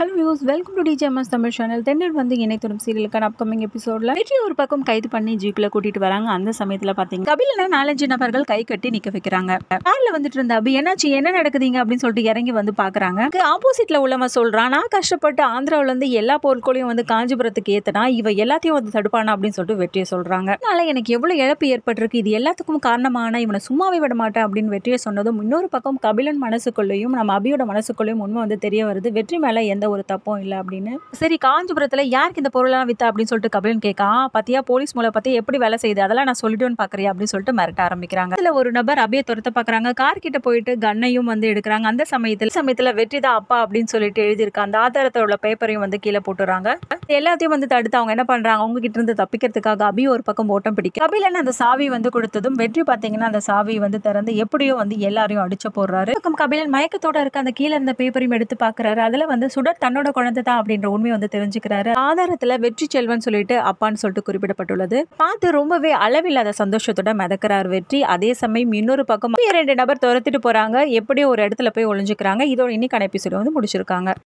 Hello viewers welcome to DJMS Tamil channel தென்னல் வந்து இணைத்தரும் சீரியலுக்கான upcoming எபிசோடில் வெற்றி ஒரு பக்கம் கைது பண்ணி ஜீப்பில் கூட்டிட்டு வராங்க. அந்த சமயத்தில் பார்த்தீங்க கபிலனை நாலஞ்சு நபர்கள் கை கட்டி நிற்க வைக்கிறாங்க. காரில் வந்துட்டு இருந்த அபி என்னாச்சு? என்ன நடக்குதுங்க? அப்படின்னு சொல்லிட்டு இறங்கி வந்து பார்க்குறாங்க ஆப்போசிட்டில் உள்ளவன் சொல்கிறான் நான் கஷ்டப்பட்டு ஆந்திராவிலேருந்து எல்லா பொருட்களையும் வந்து காஞ்சிபுரத்துக்கு ஏற்றினா இவ எல்லாத்தையும் வந்து தடுப்பானா? அப்படின்னு சொல்லிட்டு வெற்றியை சொல்கிறாங்க அதனால் எனக்கு எவ்வளோ இழப்பு ஏற்பட்டிருக்கு? இது எல்லாத்துக்கும் காரணமான இவனை சும்மாவே விட மாட்டேன் அப்படின்னு வெற்றியை சொன்னதும் இன்னொரு பக்கம் கபிலன் மனசுக்குள்ளேயும் நம்ம அபியோட மனசுக்குள்ளேயும் உண்மை வந்து தெரிய வருது. வெற்றி மேலே எந்த ஒரு தப்பும் இல்லை அப்படின்னு. சரி காஞ்சிபுரத்தில் யாருக்கு இந்த பொருளெல்லாம் வித்தா அப்படின்னு சொல்லிட்டு கபிலன் கேட்கான் பார்த்தியா போலீஸ் மூலம் பத்தி எப்படி வேலை செய்யுது? அதெல்லாம் நான் சொல்லிட்டுன்னு பார்க்குறியா அப்படின்னு சொல்லிட்டு மிரட்ட ஆரம்பிக்கிறாங்க. இதில் ஒரு நபர் அபியை துரத்த பார்க்குறாங்க கார் கிட்ட போயிட்டு கண்ணையும் வந்து எடுக்கிறாங்க. அந்த சமயத்தில் சமயத்தில் வெற்றி தான் அப்பா அப்படின்னு சொல்லிட்டு எழுதியிருக்காங்க அந்த ஆதாரத்தோட உள்ள பேப்பரையும் வந்து கீழே போட்டுறாங்க. எல்லாத்தையும் வந்து தடுத்து அவங்க என்ன பண்றாங்க? அவங்க கிட்ட இருந்து தப்பிக்கிறதுக்காக அபி ஒரு பக்கம் ஓட்டம் பிடிக்கும் கபிலன் அந்த சாவி வந்து கொடுத்ததும் வெற்றி பார்த்தீங்கன்னா அந்த சாவி வந்து திறந்து எப்படியோ வந்து எல்லாரையும் அடிச்சு போடுறாரு. பக்கம் கபிலன் மயக்கத்தோட இருக்க அந்த கீழே இருந்த பேப்பரையும் எடுத்து பார்க்குறாரு அதில் வந்து சுடர் தன்னோட குழந்தை தான் அப்படின்ற உண்மை வந்து தெரிஞ்சுக்கிறாரு. ஆதாரத்துல வெற்றி செல்வன் சொல்லிட்டு அப்பான்னு சொல்லிட்டு குறிப்பிடப்பட்டுள்ளது. பார்த்து ரொம்பவே அளவில்லாத சந்தோஷத்தோட மிதக்கிறார் வெற்றி. அதே சமயம் இன்னொரு பக்கம் ரெண்டு நபர் துரத்திட்டு போறாங்க. எப்படியோ ஒரு இடத்துல போய் ஒளிஞ்சுக்கிறாங்க. இதோட இன்னைக்கு எபிசோட் வந்து முடிச்சிருக்காங்க.